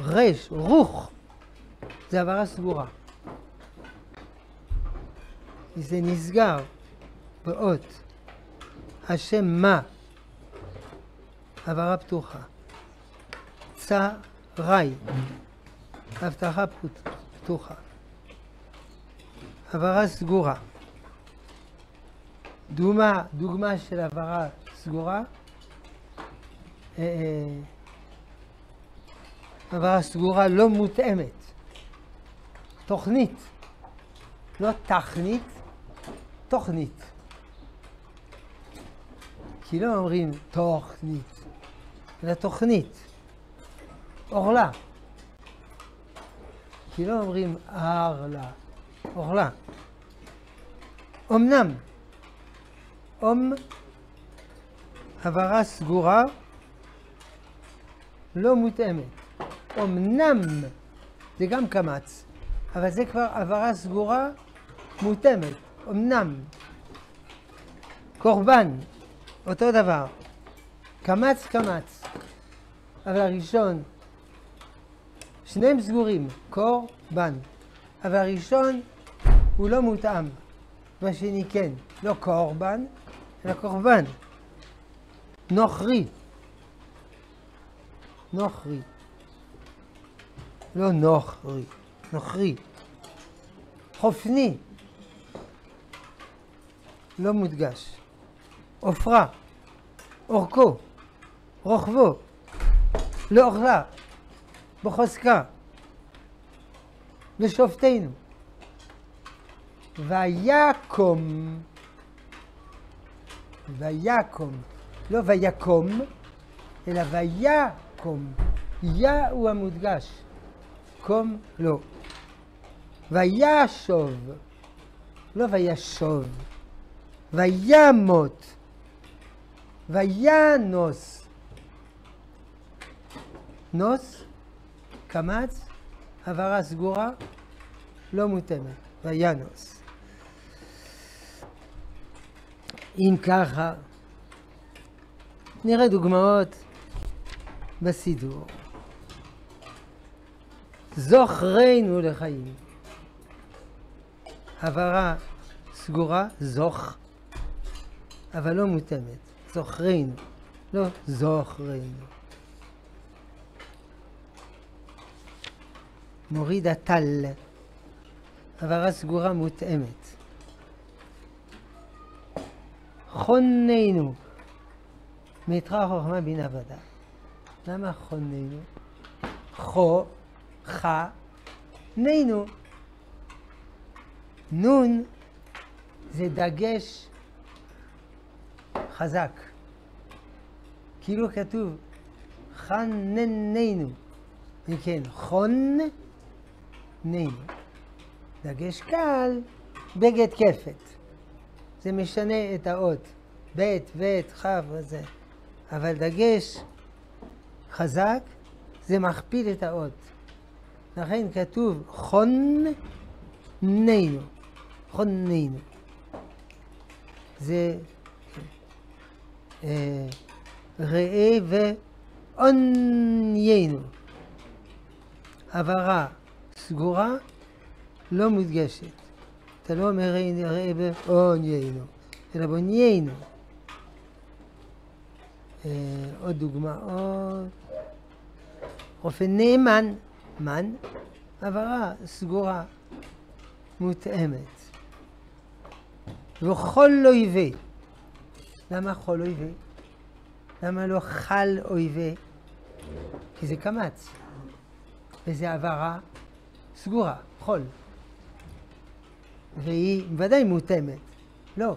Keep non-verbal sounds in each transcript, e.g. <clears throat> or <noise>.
רש, רוך, זה העברה סגורה. זה נסגר באות השם מה, העברה פתוחה. צרי, הבטחה פתוחה. העברה סגורה. דוגמה, דוגמה של העברה סגורה, אה, אה, העברה סגורה לא מותאמת. תוכנית, לא תכנית, תוכנית. כי לא אומרים תוכנית, אלא תוכנית. אורלה. כי לא אומרים ארלה, אורלה. אמנם, om הבהרה סגורה לא מותאמת. אמנם זה גם קמץ, אבל זה כבר הבהרה סגורה מותאמת. אמנם. קורבן, אותו דבר. קמץ קמץ. אבל הראשון, שניהם סגורים, קורבן. אבל הראשון הוא לא מותאם, והשני כן. לא קורבן, אלא קורבן. נוכרי. נוכרי. לא נוכרי, נוכרי. חופני. לא מודגש. עופרה. אורכו. רוחבו. לא אוכלה. בחוזקה. לשופטינו. ויקום ויקום, לא ויקום, אלא ויקום. יה הוא המודגש, קום לא. וישוב, לא וישוב, וימות, וינוס. נוס, קמץ, הבהרה סגורה, לא מותאמת, וינוס. אם ככה, נראה דוגמאות בסידור. זוכרנו לחיים. הבהרה סגורה, זוך, אבל לא מותאמת. זוכרנו, לא זוכרנו. מוריד הטל, הבהרה סגורה מותאמת. חוננו. מיתרה חוכמה בינה ודעת. למה חוננו? חו, ח, נינו. נון זה דגש חזק. כאילו כתוב חנננו. וכן, חון נינו. דגש קל בגד כפת. זה משנה את האות. ב', ב', כ' וזה. אבל דגש חזק, זה מכפיל את האות. לכן כתוב חוננו, חוננו. זה אה, ראה ועוניינו. הבהרה סגורה, לא מודגשת. אתה לא אומר ראה בעוניינו, אלא בעוניינו. אה, עוד דוגמאות. רופא נאמן, מן, הבהרה סגורה, מותאמת. וכל אויבי. למה כל אויבי? למה לא חל אויבי? כי זה קמץ. וזה הבהרה סגורה, חול. והיא ודאי מותאמת. לא.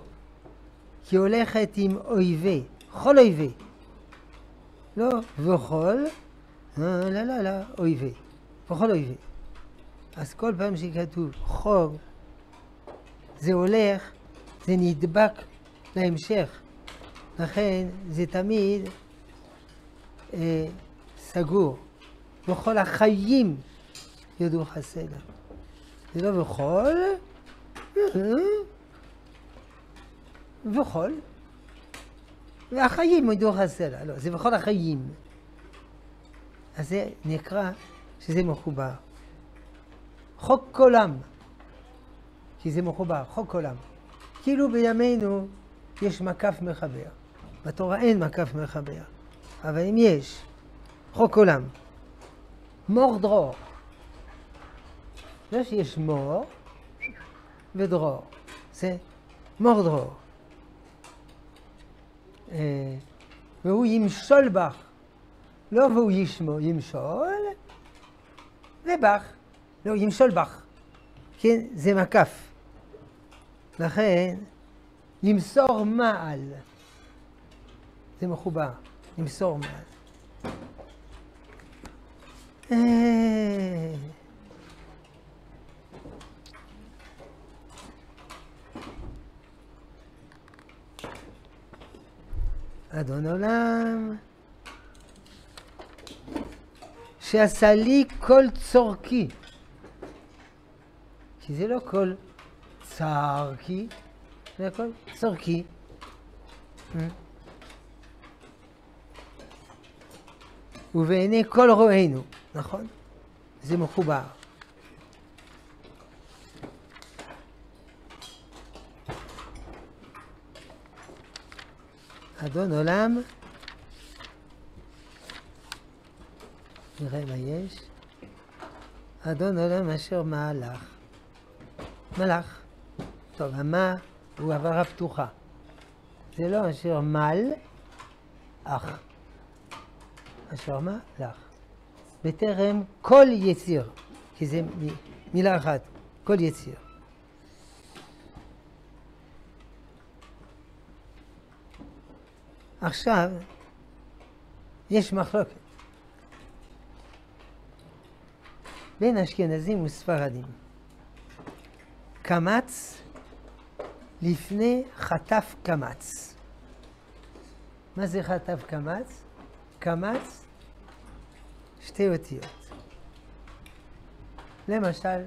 כי הולכת עם אויבי, כל אויבי. לא, וכל, לא, לא, לא, אויבי. וכל אויבי. אז כל פעם שכתוב חור, זה הולך, זה נדבק להמשך. לכן זה תמיד אה, סגור. וכל החיים יודו חסר. זה לא וכל, וכל, והחיים ידעו חסר, לא, זה בכל החיים. אז זה נקרא שזה מחובר. חוק עולם, כי זה מחובר, חוק עולם. כאילו בימינו יש מקף מחבר. בתורה אין מקף מחבר, אבל אם יש, חוק עולם. מור דרור. לא שיש מור ודרור, זה מור דרור. אה, והוא ימשול בך. לא והוא ישמו, ימשול ובך. לא, ימשול בך. כן, זה מקף. לכן, למסור מעל. זה מחובר, למסור מעל. אה, אדון עולם, שעשה לי כל צורכי, כי זה לא כל צערכי, זה הכל צורכי. אה? ובעיני כל רואינו, נכון? זה מחובר. אדון עולם, נראה מה יש. אדון עולם אשר מהלך. מלאך. טוב, המה הוא עברה פתוחה. זה לא אשר מל, אך. אשר מה? לך. בטרם כל יציר, כי זה מילה אחת, כל יציר. עכשיו, יש מחלוקת בין אשכנזים וספרדים. קמץ לפני חטף קמץ. מה זה חטף קמץ? קמץ, שתי אותיות. למשל,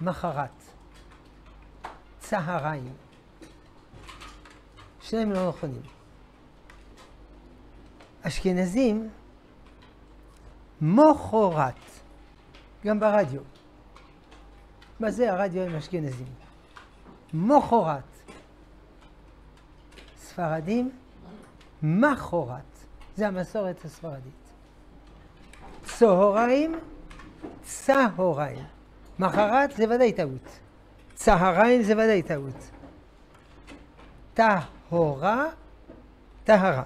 מחרת, צהריים. שניהם לא נכונים. אשכנזים, מוחרת, גם ברדיו. מה זה הרדיו עם אשכנזים? מוחרת. ספרדים, מחרת. זה המסורת הספרדית. צהריים, צהריים. מחרת זה ודאי טעות. צהריים זה ודאי טעות. טהורה, טהרה.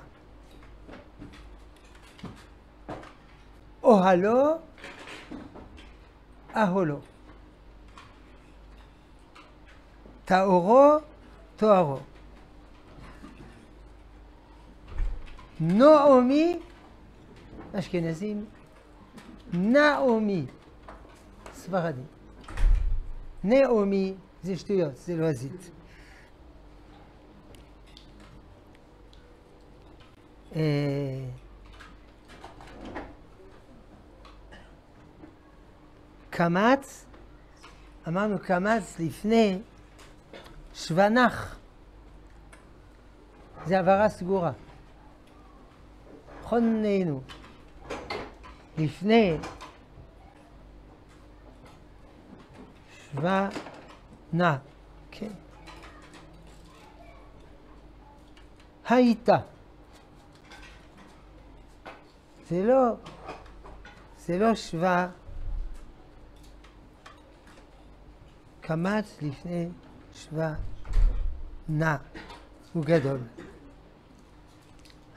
אוהלו, אהולו. טהורו, טוהרו. נעמי, אשכנזים, נעמי, ספרדים. נעמי זה שטויות, זה לא הזית. אה, קמץ, אמרנו קמץ לפני שוונח, זה הבהרה סגורה. חוננו, לפני שוונה, כן. הייתה. זה לא, זה לא שווה קמץ לפני שווה נע, הוא גדול.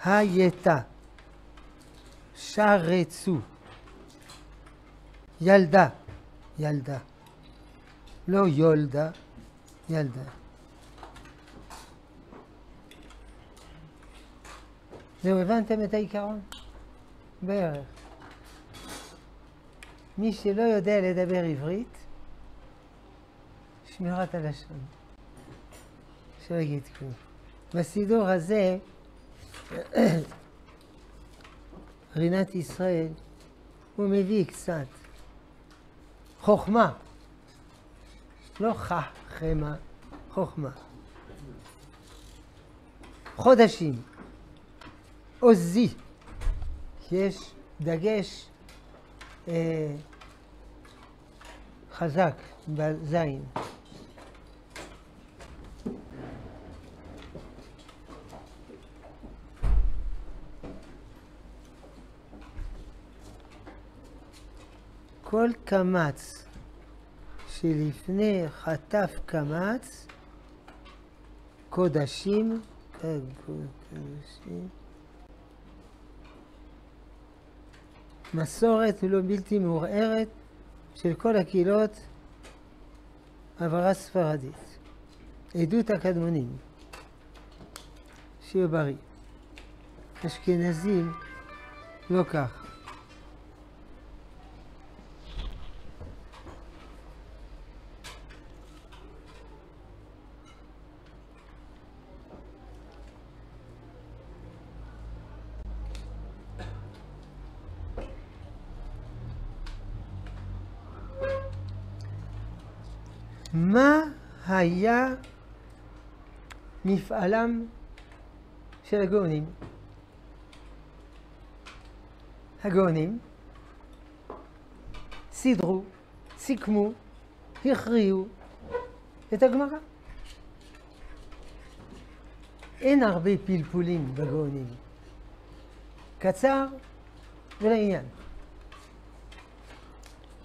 הייתה, שרצו, ילדה, ילדה, לא יולדה, ילדה. זהו, הבנתם את העיקרון? בערך. מי שלא יודע לדבר עברית, שמירת הלשון. שלא יגיד כלום. בסידור הזה, <clears throat> רינת ישראל, הוא מביא קצת חוכמה, לא חכמה, חוכמה. חודשים, עוזי, יש דגש אה, חזק בזין. כל קמץ שלפני חטף קמץ, קודשים, קודשים, מסורת לא בלתי מעורערת של כל הקהילות עברה ספרדית. עדות הקדמונים, שיהיה בריא. אשכנזים לא כך. מה היה מפעלם של הגאונים? הגאונים סידרו, סיכמו, הכריעו את הגמרא. אין הרבה פלפולים בגאונים. קצר ולעניין.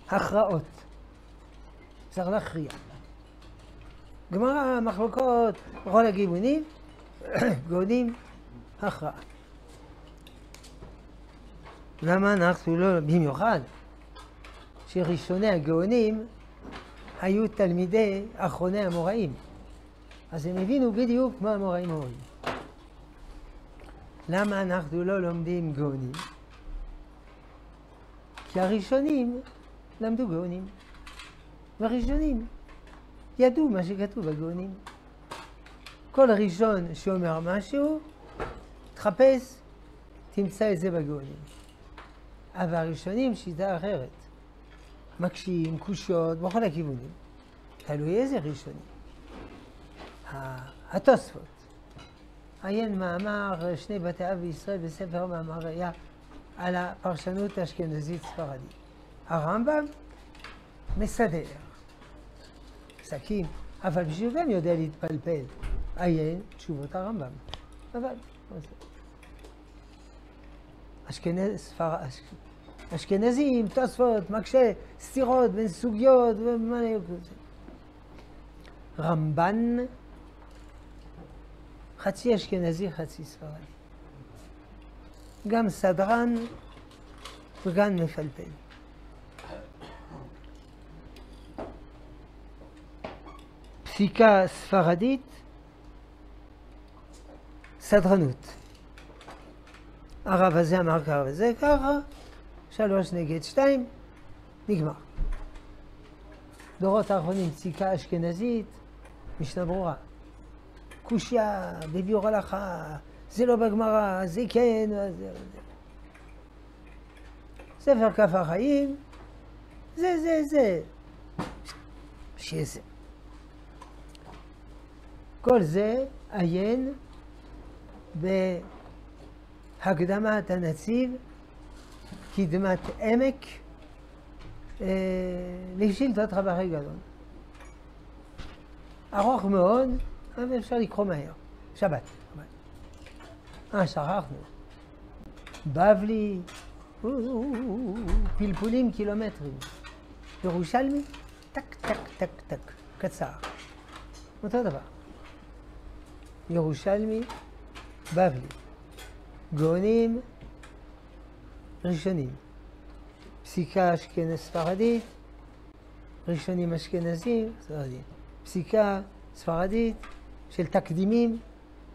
הכרעות. צריך להכריע. גמרא, מחלוקות, בכל הכיוונים, <clears throat> גאונים, הכרעה. למה אנחנו לא, במיוחד שראשוני הגאונים היו תלמידי אחרוני המוראים. אז הם הבינו בדיוק מה המוראים אומרים. למה אנחנו לא לומדים גאונים? כי הראשונים למדו גאונים. והראשונים ידעו מה שכתוב בגאונים. כל ראשון שאומר משהו, תחפש, תמצא את זה בגאונים. אבל הראשונים שיטה אחרת. מקשים, קושיות, בכל הכיוונים. תלוי איזה ראשונים. התוספות. עיין מאמר שני בתי אב בישראל בספר מאמר היה על הפרשנות האשכנזית ספרדית. הרמב"ם מסדר. פסקים, אבל בשביל זה אני יודע להתפלפל. עיין תשובות הרמב"ם. אבל, אשכנז, ספר, אשכנזים, תוספות, מקשה, סתירות בין סוגיות ומה. רמב"ן, חצי אשכנזי, חצי ספרדי. גם סדרן וגם מפלפל. פסיקה ספרדית, סדרנות. הרב הזה אמר ככה וזה ככה, שלוש נגד שתיים, נגמר. דורות האחרונים פסיקה אשכנזית, משנה ברורה. קושייה, בביאור הלכה, זה לא בגמרא, זה כן, וזה וזה. ספר כף החיים, זה, זה, זה. שיהיה זה. כל זה עיין בהקדמת הנציב, קדמת עמק, אה, לשאילתות רבי גדול. ארוך מאוד, אבל אפשר לקרוא מהר. שבת. אה, שכחנו. בבלי, פלפולים קילומטרים. ירושלמי, טק, טק, טק, טק, קצר. אותו דבר. ירושלמי, בבלי. גאונים ראשונים. פסיקה אשכנז ספרדית, ראשונים אשכנזים, ספרדים. פסיקה ספרדית של תקדימים,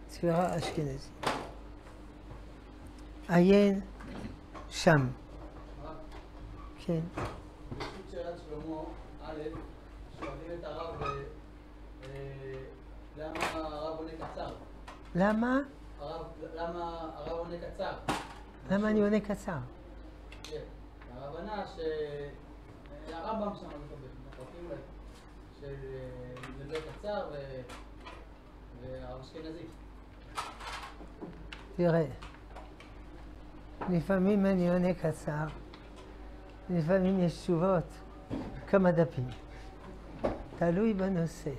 ספירה אשכנזית. עיין שם. כן. למה? למה הרב עונה קצר? למה אני עונה קצר? כן, הרב ענה שהרמב"ם שם בפרקים שזה קצר והרב אשכנזי. תראה, לפעמים אני עונה קצר, לפעמים יש תשובות, כמה דפים. תלוי בנושא.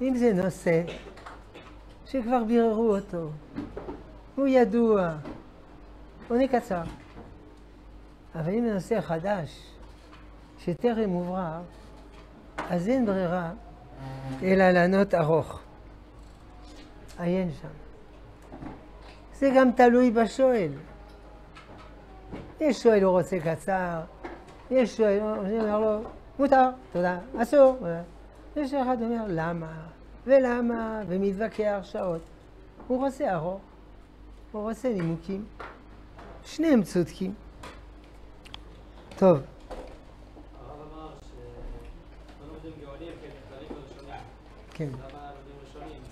אם זה נושא שכבר ביררו אותו, הוא ידוע, עונה קצר. אבל אם זה נושא חדש, שטרם הוברר, אז אין ברירה אלא לענות ארוך. עיין שם. זה גם תלוי בשואל. יש שואל הוא רוצה קצר, יש שואל, אני אומר לו, מותר, תודה, אסור. יש אחד אומר, למה? ולמה? ומתווכח שעות. הוא רוצה ארוך, הוא רוצה נימוקים. שניהם צודקים. טוב. בראשונים. כן. ראשונים?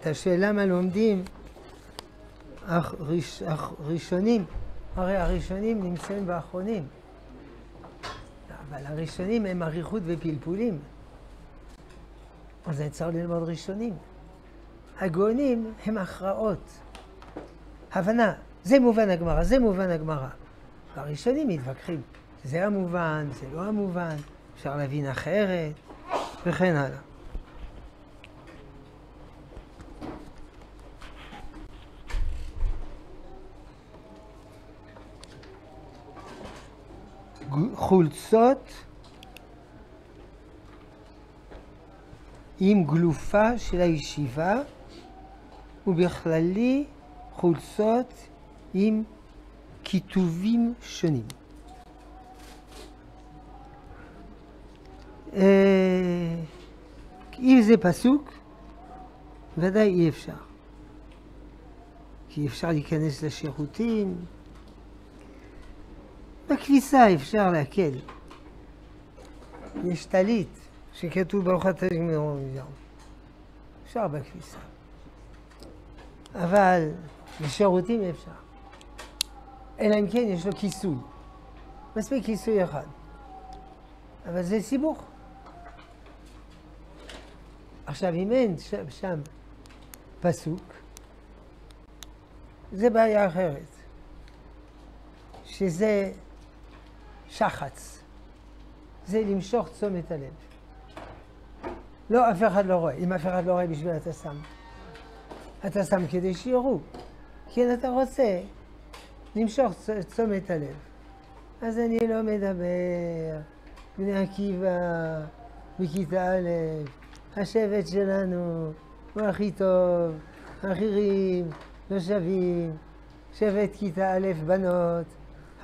אתה שואל למה לומדים אך ראשונים, הרי הראשונים נמצאים באחרונים. אבל הראשונים הם אריכות ופלפולים. אז אני צריך ללמוד ראשונים. הגאונים הם הכרעות. הבנה, זה מובן הגמרא, זה מובן הגמרא. והראשונים מתווכחים, זה המובן, זה לא המובן, אפשר להבין אחרת, וכן הלאה. חולצות עם גלופה של הישיבה ובכללי חולצות עם כיתובים שונים. אה, אם זה פסוק, ודאי אי אפשר. כי אפשר להיכנס לשירותים, בכביסה אפשר להקל. יש טלית שכתוב ברוך אתה תגמרו וזהו. אפשר בכביסה. אבל בשירותים אפשר. אלא אם כן יש לו כיסוי. מספיק כיסוי אחד. אבל זה סיבוך. עכשיו, אם אין שם, שם פסוק, זה בעיה אחרת. שזה שחץ. זה למשוך תשומת הלב. לא, אף אחד לא רואה. אם אף אחד לא רואה, בשביל אתה שם. אתה שם כדי שיראו. כן, אתה רוצה למשוך תשומת הלב. אז אני לא מדבר. בני עקיבא, בכיתה א', השבט שלנו הוא הכי טוב, אחרים לא שווים. שבט כיתה א', בנות,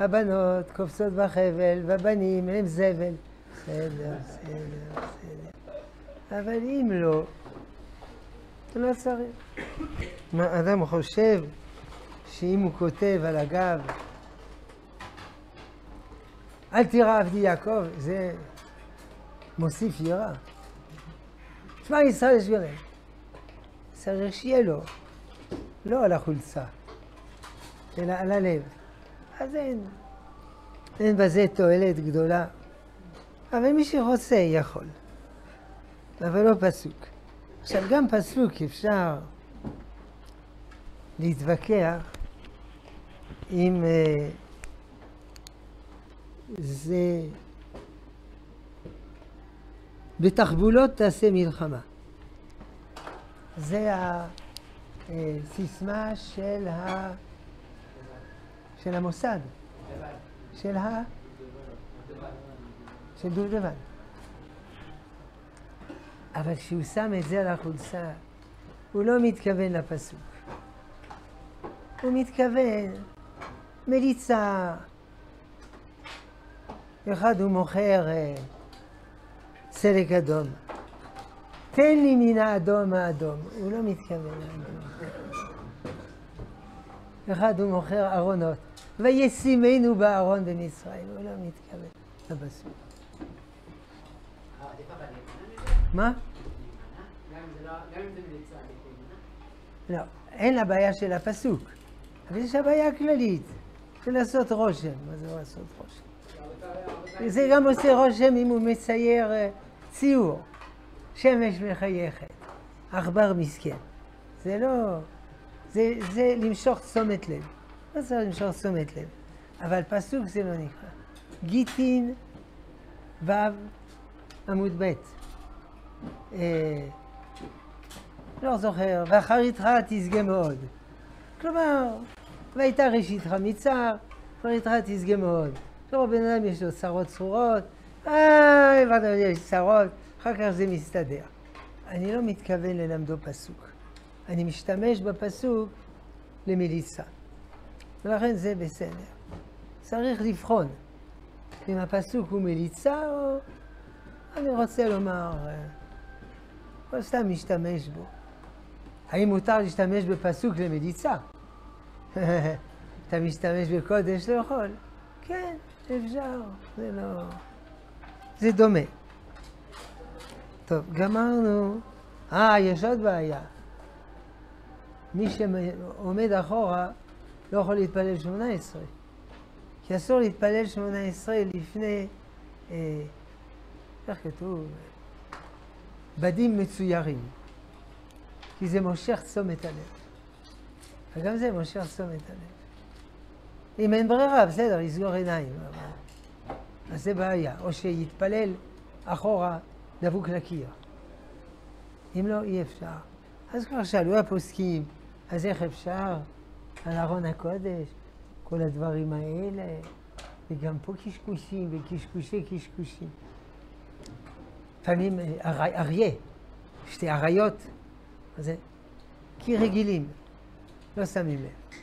הבנות קופצות בחבל, והבנים הם זבל. בסדר, בסדר, בסדר. אבל אם לא, לא צריך. אדם חושב שאם הוא כותב על הגב, אל תירא עבדי יעקב, זה מוסיף יראה. שמע ישראל יש גרם. צריך שיהיה לו, לא על החולצה, אלא על הלב. אז אין, אין בזה תועלת גדולה. אבל מי שרוצה יכול, אבל לא פסוק. עכשיו, גם פסוק אפשר להתווכח אם אה, זה בתחבולות תעשה מלחמה. זה הסיסמה של, ה... של המוסד, של ה... של דובדבן. אבל כשהוא שם את זה על החולצה, הוא לא מתכוון לפסוק. הוא מתכוון מליצה. אחד הוא מוכר אה, סלק אדום. תן לי מן האדום האדום. הוא לא מתכוון לאדום. אחד הוא מוכר ארונות. וישימנו בארון במצרים. הוא לא מתכוון לפסוק. מה? לא, אין לה בעיה של הפסוק, אבל יש לה בעיה כללית, של לעשות רושם. מה זה לעשות רושם? זה גם עושה רושם אם הוא מצייר אה, ציור. שמש מחייכת, עכבר מסכן. זה לא זה, זה למשוך תשומת לב. לא צריך למשוך תשומת לב. אבל פסוק זה לא נקרא. גיטין ו' עמוד ב'. אה, לא זוכר, ואחריתך תשגה מאוד. כלומר, והייתה ראשיתך מצער, אחריתך תשגה מאוד. כלומר, בן אדם יש לו צרות צרורות, אה, הבנת, יש צרות, אחר כך זה מסתדר. אני לא מתכוון ללמדו פסוק. אני משתמש בפסוק למליצה. ולכן זה בסדר. צריך לבחון אם הפסוק הוא מליצה או אני רוצה לומר, או סתם משתמש בו. האם מותר להשתמש בפסוק למליצה? <laughs> אתה משתמש בקודש לאכול? כן, אפשר, זה לא... זה דומה. טוב, גמרנו. אה, יש עוד בעיה. מי שעומד אחורה לא יכול להתפלל שמונה עשרה. כי אסור להתפלל שמונה עשרה לפני, אה, איך כתוב? בדים מצוירים. כי זה מושך תשומת הלב. וגם זה מושך תשומת הלב. אם אין ברירה, בסדר, לסגור עיניים. אבל... אז זה בעיה. או שיתפלל אחורה דבוק לקיר. אם לא, אי אפשר. אז כבר שאלו הפוסקים, אז איך אפשר על ארון הקודש, כל הדברים האלה, וגם פה קשקושים וקשקושי קשקושים. לפעמים אה, אריה, שתי אריות, זה כי רגילים, לא שמים לב.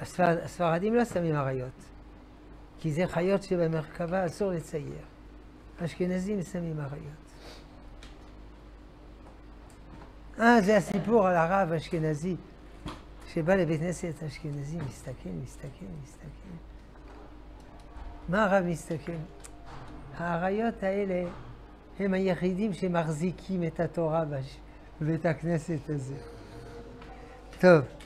הספרד, הספרדים לא שמים אריות, כי זה חיות שבמרכבה אסור לצייר. אשכנזים שמים אריות. אה, זה הסיפור על הרב האשכנזי שבא לבית כנסת אשכנזי, מסתכל, מסתכל, מסתכל. מה הרב מסתכל? האריות האלה הם היחידים שמחזיקים את התורה בבית הכנסת הזה. טוב.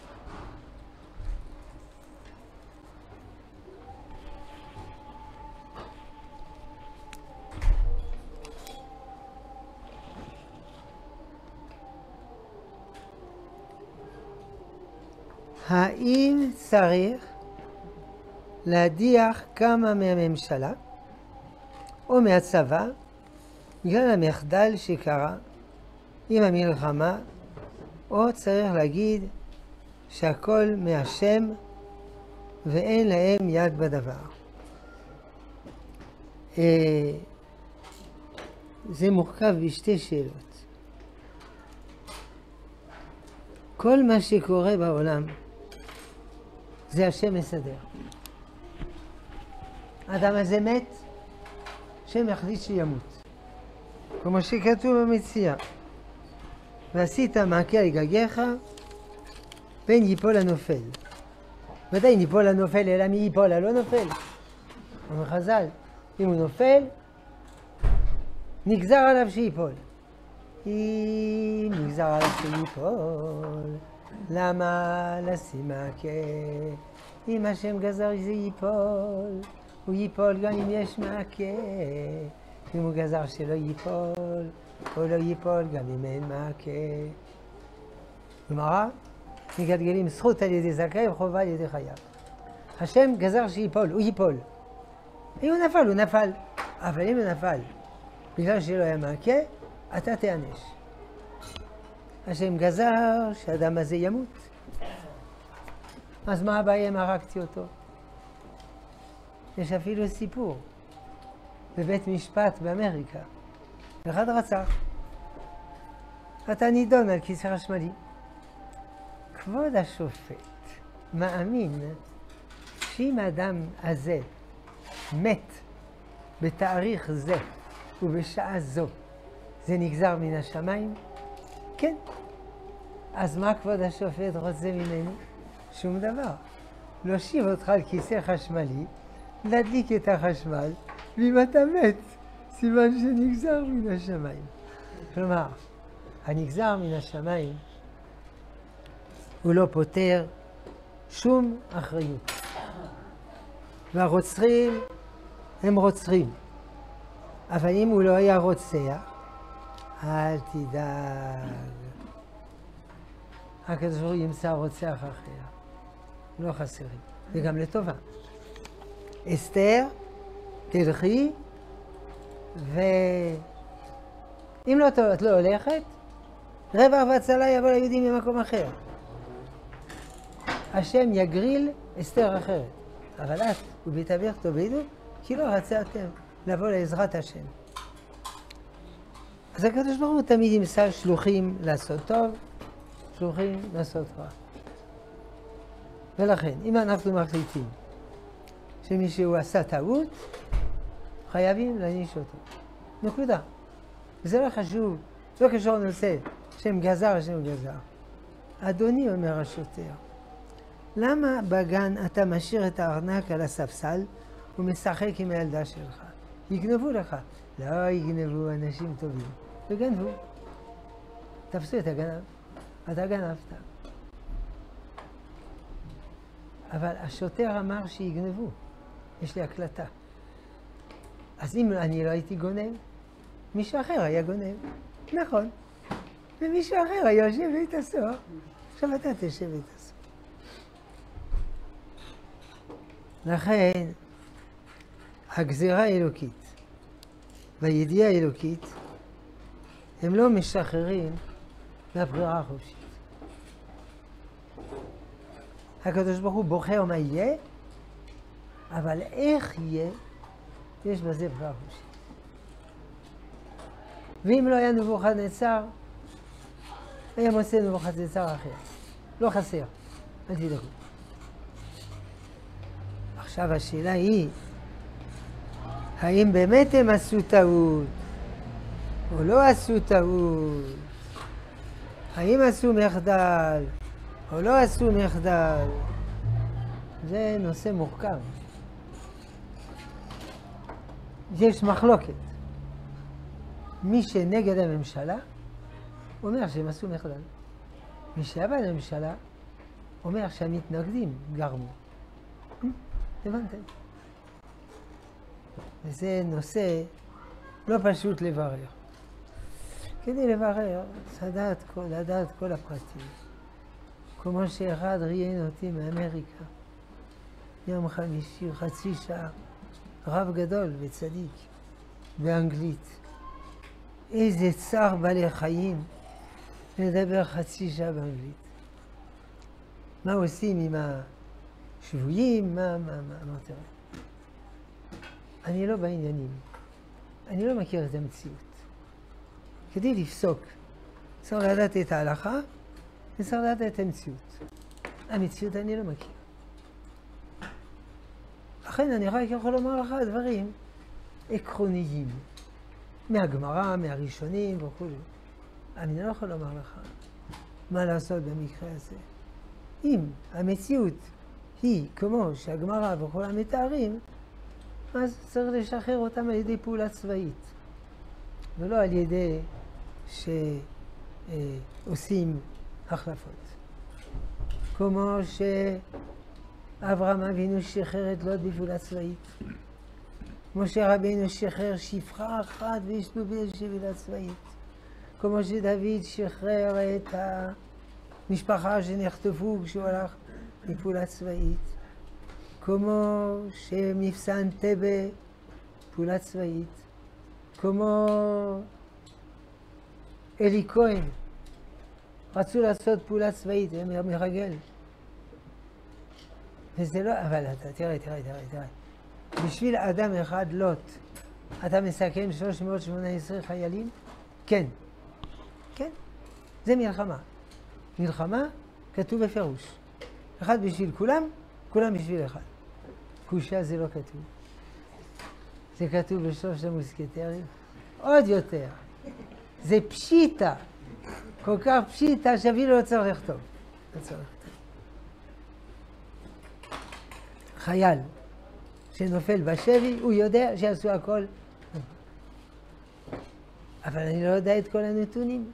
האם צריך להדיח כמה מהממשלה או מהצבא בגלל המחדל שקרה עם המלחמה, או צריך להגיד שהכל מהשם ואין להם יד בדבר. אה, זה מורכב בשתי שאלות. כל מה שקורה בעולם זה השם מסדר. האדם הזה מת, השם יחליט שימות. כמו שכתוב במציאה. ועשית מעקה על גגיך, פן ייפול הנופל. ודאי ניפול הנופל, אלא מי ייפול הלא נופל. אומר חז"ל, אם הוא נופל, נגזר עליו שיפול. אם נגזר עליו שיפול, למה לשים מעקה? אם השם גזר זה ייפול, הוא ייפול גם אם יש מעקה. אם הוא גזר שלא ייפול, או לא ייפול גם אם אין מעקה. גמרא, מגלגלים זכות על ידי זכאי וחובה על ידי חייו. השם גזר שיפול, הוא ייפול. אם הוא נפל, הוא נפל. אבל אם הוא נפל בגלל שלא היה מעקה, אתה תיענש. השם גזר שהאדם הזה ימות. אז מה הבעיה אם הרגתי אותו? יש אפילו סיפור בבית משפט באמריקה. אחד רצח. אתה נידון על כיסא חשמלי. כבוד השופט מאמין שאם האדם הזה מת בתאריך זה ובשעה זו, זה נגזר מן השמיים? כן. אז מה כבוד השופט רוצה ממני? שום דבר. להושיב אותך על כיסא חשמלי, להדליק את החשמל, ואם אתה מת, סימן שנגזר מן השמיים. כלומר, הנגזר מן השמיים הוא לא פותר שום אחריות. והרוצחים הם רוצחים. אבל אם הוא לא היה רוצח, אל תדאג. הקדוש ברוך הוא ימצא רוצח אחר. לא חסרים. וגם לטובה. אסתר, תלכי, ואם לא, את לא הולכת, רווח והצלה יבוא ליהודים ממקום אחר. השם יגריל אסתר אחרת. אבל את ובית אביך תאבדו, כי לא רצאתם לבוא לעזרת השם. אז הקדוש ברוך הוא תמיד ימסר שלוחים לעשות טוב, שלוחים לעשות רע. ולכן, אם אנחנו מחליטים שמישהו עשה טעות, חייבים להעניש אותו. נקודה. וזה לא חשוב, לא קשור לנושא שם גזר, שם גזר. אדוני, אומר השוטר, למה בגן אתה משאיר את הארנק על הספסל ומשחק עם הילדה שלך? יגנבו לך. לא יגנבו אנשים טובים. וגנבו. תפסו את הגנב. אתה גנבת. אבל השוטר אמר שיגנבו. יש לי הקלטה. אז אם אני לא הייתי גונב, מישהו אחר היה גונב. נכון. ומישהו אחר היה יושב בבית הסוהר. עכשיו אתה תשב בבית הסוהר. לכן, הגזירה האלוקית והידיעה האלוקית הם לא משחררים מהברירה החופשית. הקדוש ברוך הוא בוחר מה יהיה, אבל איך יהיה, יש בזה ברירה חופשית. ואם לא היה נבוכדנצר, היה מוצא נבוכדנצר אחר. לא חסר, אל תדאגו. עכשיו השאלה היא, האם באמת הם עשו טעות, או לא עשו טעות? האם עשו מחדל, או לא עשו מחדל? זה נושא מורכב. יש מחלוקת. מי שנגד הממשלה, אומר שהם עשו מחדל. מי שבא לממשלה, אומר שהמתנגדים גרמו. הבנתם? וזה נושא לא פשוט לברר. כדי לברר, לדעת כל, לדעת כל הפרטים. כמו שאחד ראיין אותי מאמריקה, יום חמישי, חצי שעה, רב גדול וצדיק, באנגלית. איזה צער בעלי חיים לדבר חצי שעה באנגלית. מה עושים עם השבויים? מה, מה, מה, אמרתי לו. אני לא בעניינים. אני לא מכיר את המציאות. כדי לפסוק, צריך לדעת את ההלכה וצריך לדעת את המציאות. המציאות אני לא מכיר. לכן אני רק יכול לומר לך דברים עקרוניים, מהגמרא, מהראשונים וכו'. אני לא יכול לומר לך מה לעשות במקרה הזה. אם המציאות היא כמו שהגמרא וכולם מתארים, אז צריך לשחרר אותם על ידי פעולה צבאית, ולא על ידי שעושים החלפות. כמו שאברהם אבינו שחרר את לוט בפעולה צבאית. משה רבינו שחרר שפחה אחת וישנו בשבילה צבאית. כמו שדוד שחרר את המשפחה שנחטפו כשהוא הלך לפעולה צבאית. כמו שמפסן טבה, פעולה צבאית. כמו אלי כהן, רצו לעשות פעולה צבאית, מרגל. וזה לא, אבל אתה, תראה, תראה, תראה, תראה. בשביל אדם אחד, לוט, אתה מסכם 318 חיילים? כן. כן. זה מלחמה. מלחמה, כתוב בפירוש. אחד בשביל כולם, כולם בשביל אחד. קושה זה לא כתוב. זה כתוב בשלושת המוסקטרים. עוד יותר. זה פשיטה. כל כך פשיטה שאפילו לא צריך לכתוב. לא צריך לכתוב. חייל שנופל בשבי, הוא יודע שעשו הכל. אבל אני לא יודע את כל הנתונים.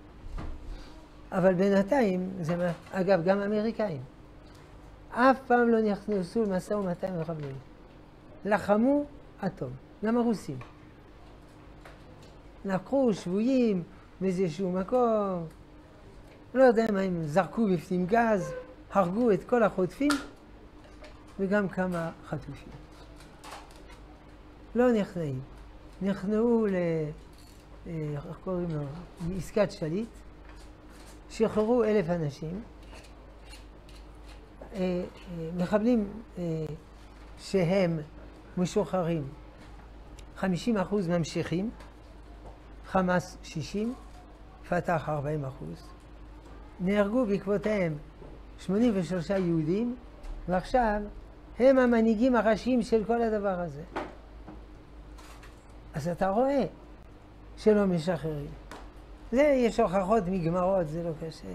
אבל בינתיים, זה מה, אגב, גם האמריקאים, אף פעם לא נכנסו למשא ומתן מחבלים. לחמו עד תום, גם הרוסים. לקחו שבויים באיזשהו מקום, לא יודע מה הם זרקו בפנים גז, הרגו את כל החוטפים וגם כמה חטופים. לא נכנעים. נכנעו ל... אה, איך קוראים לו? לעסקת שליט, שחררו אלף אנשים, אה, אה, מחבלים שהם משוחררים, 50 אחוז ממשיכים, חמאס 60, פתח 40 אחוז. נהרגו בעקבותיהם 83 יהודים, ועכשיו הם המנהיגים הראשיים של כל הדבר הזה. אז אתה רואה שלא משחררים. זה, יש הוכחות מגמרות, זה לא קשה.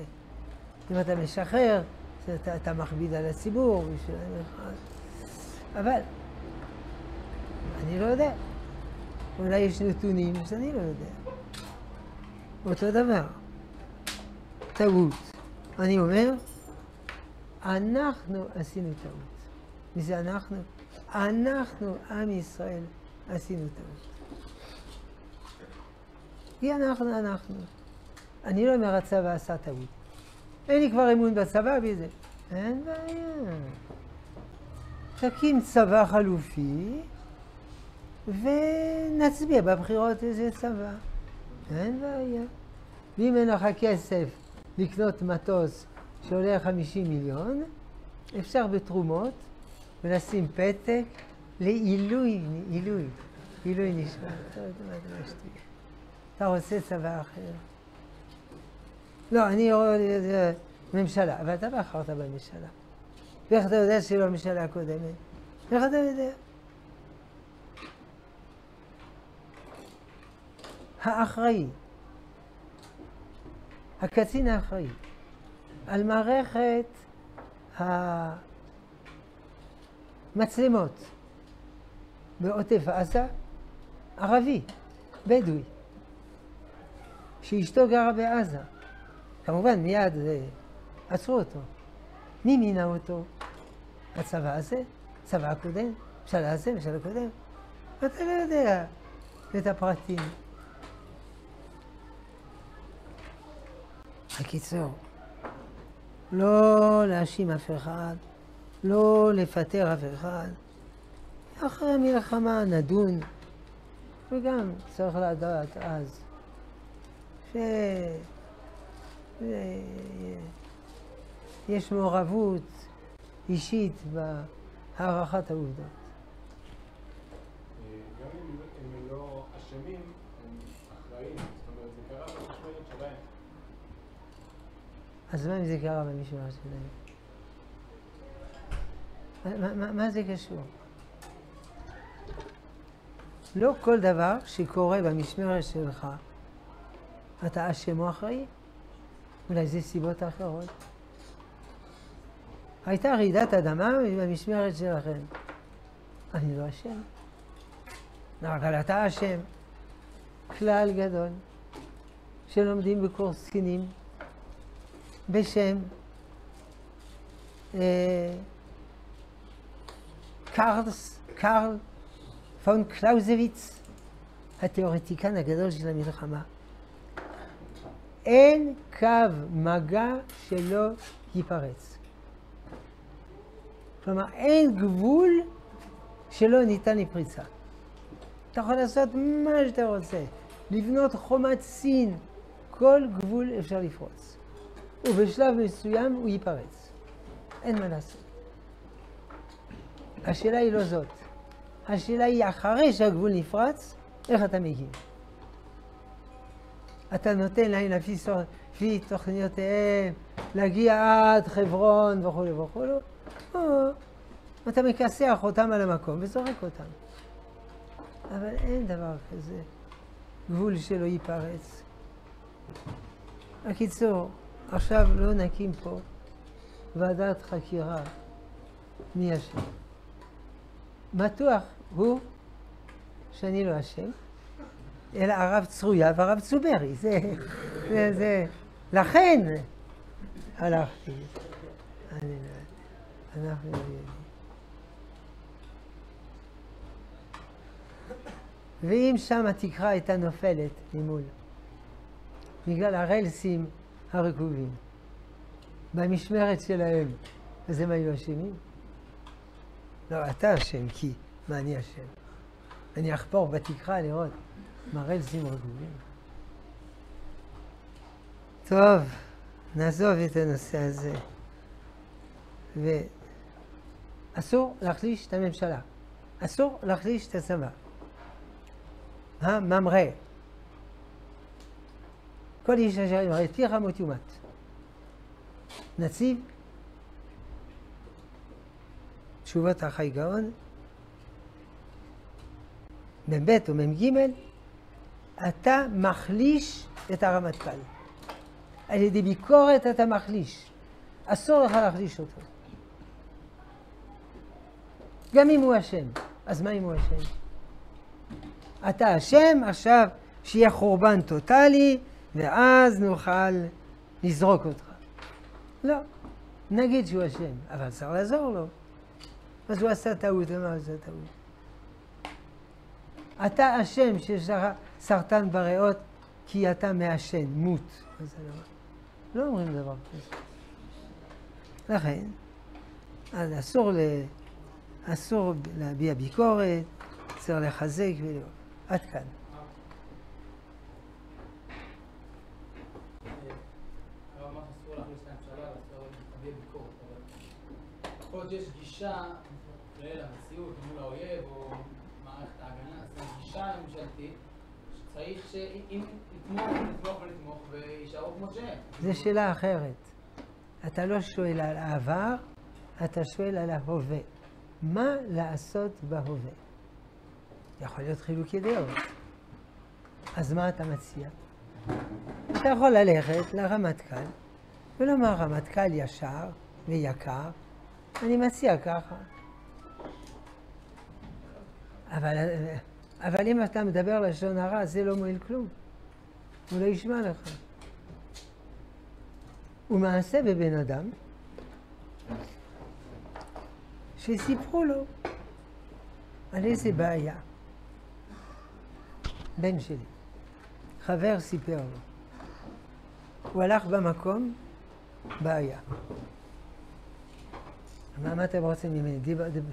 אם אתה משחרר, אתה, אתה מכביד על הציבור בשביל המכרז. אבל אני לא יודע. אולי יש נתונים שאני לא יודע. אותו דבר. טעות. אני אומר, אנחנו עשינו טעות. מי זה אנחנו? אנחנו, עם ישראל, עשינו טעות. כי אנחנו, אנחנו. אני לא אומר הצבא עשה טעות. אין לי כבר אמון בצבא בזה. אין בעיה. תקים צבא חלופי ונצביע בבחירות איזה צבא. אין בעיה. ואם אין לך כסף לקנות מטוס שעולה 50 מיליון, אפשר בתרומות ולשים פתק לעילוי, עילוי, עילוי נשמע. אתה רוצה צבא אחר. לא, אני רואה ממשלה, אבל אתה בחרת בממשלה. ואיך אתה יודע שהיא לא הממשלה הקודמת? איך אתה יודע? האחראי, הקצין האחראי, על מערכת המצלמות בעוטף עזה, ערבי, בדואי, שאשתו גרה בעזה. כמובן, מיד אה, עצרו אותו. מי מינה אותו? הצבא הזה, הצבא הקודם, הממשלה הזה, הממשלה הקודם. אתה לא יודע את הפרטים. בקיצור, לא להאשים אף אחד, לא לפטר אף אחד. אחרי המלחמה נדון, וגם צריך לדעת אז שיש מעורבות אישית בהערכת העובדות. גם אם הם לא אשמים, הם אחראים. זאת אומרת, זה קרה במשמרת שלהם. אז מה אם זה קרה במשמרת שלהם? מה, מה, מה זה קשור? לא כל דבר שקורה במשמרת שלך אתה אשם או אחראי? אולי זה סיבות אחרות. הייתה רעידת אדמה במשמרת שלכם. אני לא אשם. אבל אתה אשם. כלל גדול שלומדים בקורס קצינים בשם אה, קרלס, קרל פון קלאוזוויץ, התיאורטיקן הגדול של המלחמה. אין קו מגע שלא ייפרץ. כלומר, אין גבול שלא ניתן לפריצה. אתה יכול לעשות מה שאתה רוצה, לבנות חומת סין, כל גבול אפשר לפרוץ. ובשלב מסוים הוא ייפרץ. אין מה לעשות. השאלה היא לא זאת. השאלה היא אחרי שהגבול נפרץ, איך אתה מגיב. אתה נותן להם לפי, לפי תוכניותיהם להגיע עד חברון וכולי וכולי, או אתה מכסח אותם על המקום וזורק אותם. אבל אין דבר כזה, גבול שלא ייפרץ. בקיצור, עכשיו לא נקים פה ועדת חקירה מי אשם. בטוח הוא שאני לא אשם. אלא הרב צרויה והרב צוברי. זה, זה, זה, לכן הלכתי. אני, אנחנו לא יודעים. ואם שם התקרה הייתה נופלת ממול, בגלל הרלסים הרקובים, במשמרת שלהם, אז הם היו אשמים? לא, אתה אשם, כי מה אני אשם? אני אחפור בתקרה לראות מרלסים רגובים. טוב, נעזוב את הנושא הזה. ואסור להחליש את הממשלה. אסור להחליש את הצבא. הממרה. כל איש אשר ימרא את פיך מות יומת. נציב תשובות החי גאון, מ"ב או מ"ג, אתה מחליש את הרמטכ"ל. על ידי ביקורת אתה מחליש. אסור לך להחליש אותו. גם אם הוא אשם. אז מה אם הוא אשם? אתה אשם, עכשיו שיהיה חורבן טוטאלי, ואז נוכל לזרוק אותך. לא. נגיד שהוא אשם, אבל צריך לעזור לו. אז הוא עשה טעות, ומה הוא עשה טעות? אתה אשם שיש לך סרטן בריאות כי אתה מעשן, מות. לא, לא אומרים דבר כזה. לכן, אז אסור, ל... אסור להביע ביקורת, צריך לחזק ולאהוב. עד כאן. הרב אמר שאסור להכניס את הממשלה ואסור להביע ביקורת, אבל יכול גישה למציאות מול האויב או מערכת ההגנה, אומרת גישה ממשלתית שצריך שאם יתמוך נתמוך ונתמוך ויישארו כמו שהם. זו שאלה אחרת. אתה לא שואל על העבר, אתה שואל על ההווה. מה לעשות בהווה? יכול להיות חילוקי דעות. אז מה אתה מציע? אתה יכול ללכת לרמטכ"ל ולומר, רמטכ"ל ישר ויקר, אני מציע ככה. אבל, אבל אם אתה מדבר לשון הרע, זה לא מועיל כלום. הוא לא ישמע לך. ומעשה בבן אדם שסיפרו לו על איזה בעיה. בן שלי, חבר סיפר לו. הוא הלך במקום, בעיה. מה, אתם רוצים ממני? דיבר, דיבר.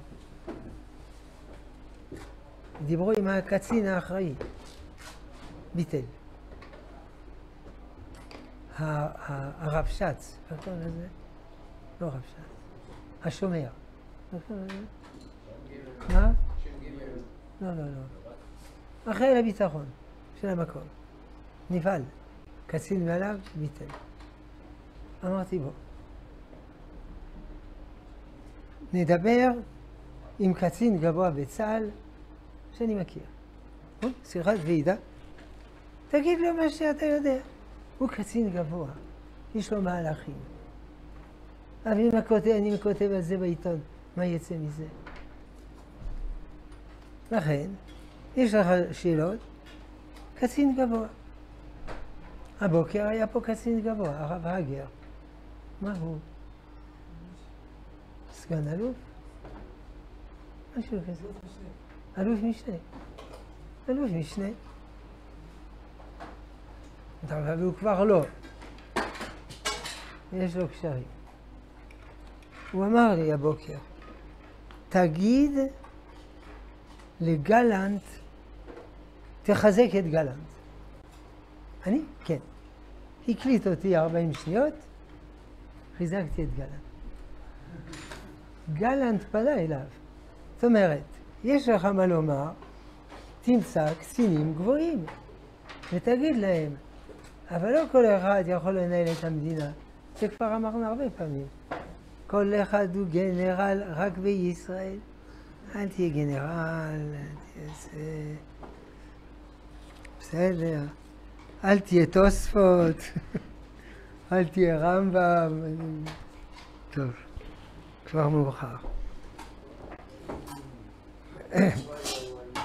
דיברו עם הקצין האחראי, ביטל. הרבש"ץ, איך קוראים? לא רבש"ץ, השומר. מה? לא, לא, לא. אחראי לביטחון של המקום. נבהל. קצין מעליו, ביטל. אמרתי בוא. נדבר עם קצין גבוה בצה"ל שאני מכיר. שיחת ועידה. תגיד לו מה שאתה יודע. הוא קצין גבוה, יש לו מהלכים. אבל אם אני כותב על זה בעיתון, מה יצא מזה? לכן, יש לך שאלות, קצין גבוה. הבוקר היה פה קצין גבוה, הרב הגר. מה הוא? סגן אלוף? משהו כזה. אלוף משנה. אלוף משנה. אבל הוא כבר לא. יש לו קשרים. הוא אמר לי הבוקר, תגיד לגלנט, תחזק את גלנט. אני? כן. הקליט אותי 40 שניות, חיזקתי את גלנט. גלנט פנה אליו. זאת אומרת, יש לך מה לומר, תמצא קצינים גבוהים ותגיד להם, אבל לא כל אחד יכול לנהל את המדינה. זה כבר אמרנו הרבה פעמים. כל אחד הוא גנרל רק בישראל. אל תהיה גנרל, אל תהיה. בסדר. אל תהיה תוספות, אל תהיה רמב"ם. טוב, כבר מאוחר.